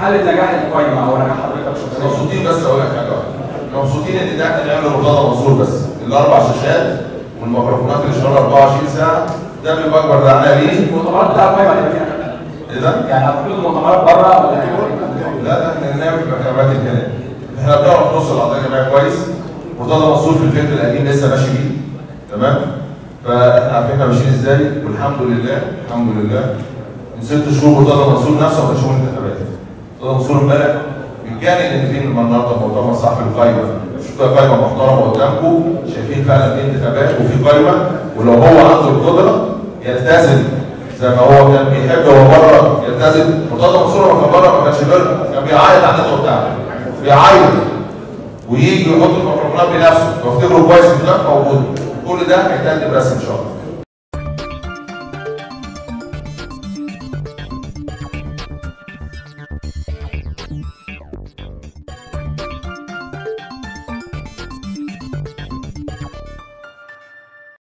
حاله نجاح القايمه أو نجاح حضرتك شخصيا مبسوطين بس أقول لك حاجة. واحدة مبسوطين إن ده نعمل مرتضى منصور بس. الأربع شاشات والميكروفونات اللي شغالة 24 ساعة ده بيبقى اكبر دعنا ليه؟ المؤتمرات بتاع القايمه هتبقى فيها إيه ده؟ يعني هتكون المؤتمرات بره ولا لا لا إحنا نعمل في مكتبات الكلام إحنا بنعرف نوصل لاعضاء الجمعيه كويس. مرتضى منصور في الفكر القديم لسه ماشي بيه. تمام؟ فإحنا عارفين إحنا ماشيين إزاي. والحمد لله الحمد لله. من ست شهور مرتضى منصور نفسه ما كانش هو منصور امبارح بيتجنن ان في النهارده مؤتمر صاحب القايمة. شفتوا قايمة محترمة قدامكم. شايفين فعلا في انتخابات وفي قايمة. ولو هو عنده القدرة يلتزم. زي ما هو كان بيحب هو بره يلتزم. مرتضى منصور لما كان بره ما كانش بره. كان بيعيط على النت بتاعته بيعيط. ويجي يحط الميكروفونات بنفسه. وافتكروا كويس ان ده موجود كل ده هيتقدم رسمي إن شاء الله.